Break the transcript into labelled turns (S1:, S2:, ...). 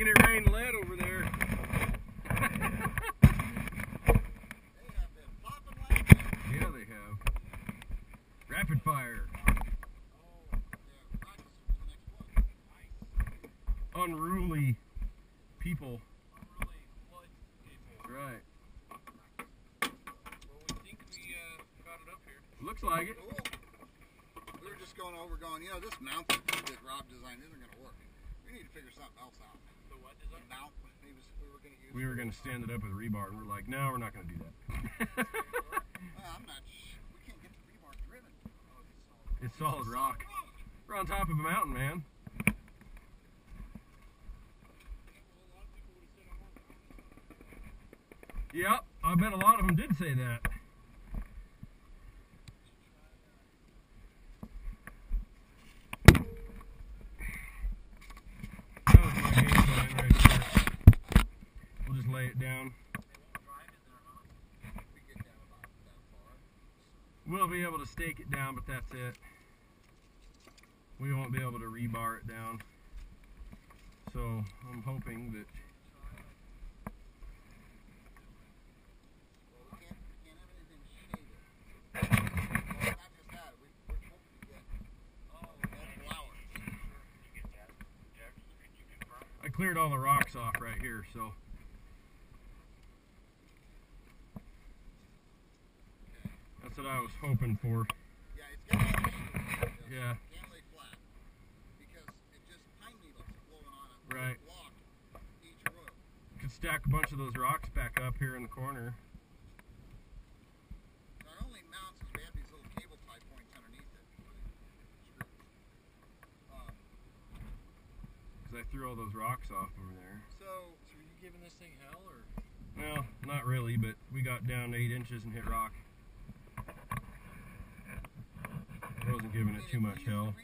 S1: making it rain lead over there. yeah, they have. Rapid fire. Unruly people. Right. Looks like it.
S2: We were just going over, going, you know, this mount that, that Rob designed isn't going to work. We figure something else out. The what design? The mount he was, we were going to use.
S1: We were going to stand it up with rebar, and we're like, no, we're not going to do that.
S2: Well, I'm not. Sh- we can't get the rebar driven.
S1: it's solid rock. We're on top of a mountain, man. Yep, I bet a lot of them did say that. That was my game plan right there. We'll just lay it down.
S2: We get down.
S1: We'll be able to stake it down, but that's it. We won't be able to rebar it down. So I'm hoping that. I cleared all the rocks off right here, so what I was hoping for.
S2: Yeah, it's got to be.
S1: Yeah.
S2: Can't lay flat because it just pine needles blowing on it.
S1: Right.
S2: Block each row.
S1: Could stack a bunch of those rocks back up here in the corner.
S2: Only mounts we have these little cable tie points underneath it. screws. Um,
S1: Because I threw all those rocks off over there.
S2: so,
S3: So are you giving this thing hell or?
S1: Well, not really, but we got down eight inches and hit rock. I wasn't giving it too much hell.